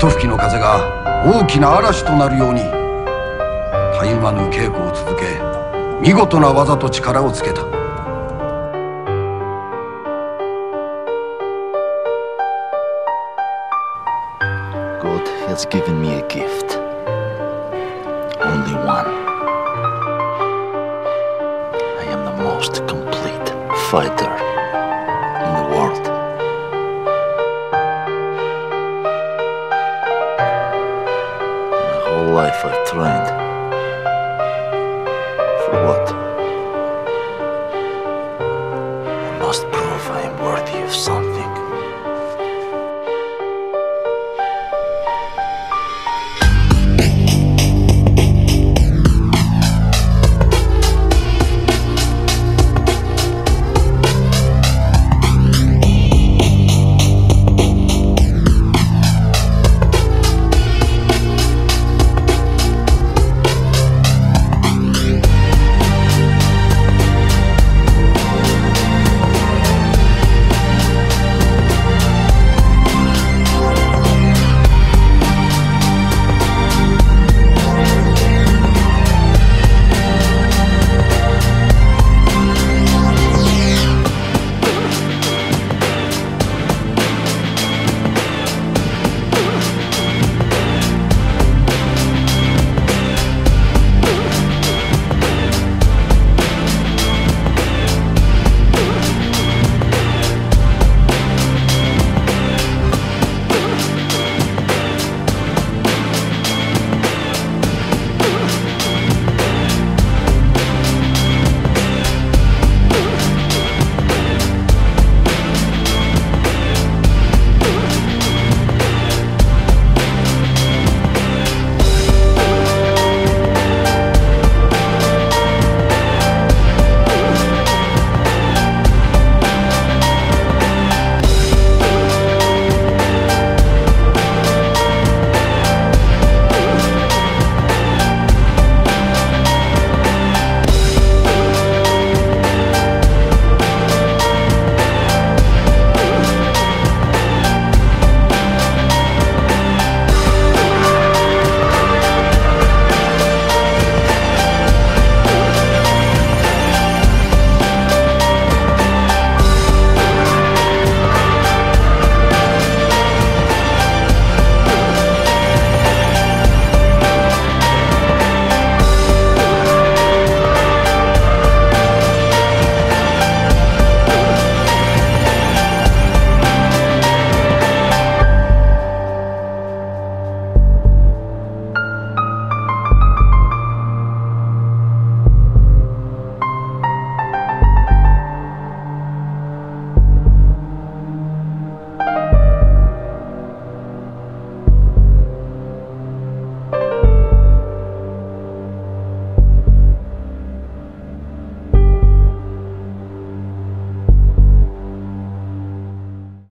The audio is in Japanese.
と吹きの風が大きな嵐となるようにたゆまぬ稽古を続け見事な技と力をつけた。Life I've trained. For what? I must prove I am worthy of something.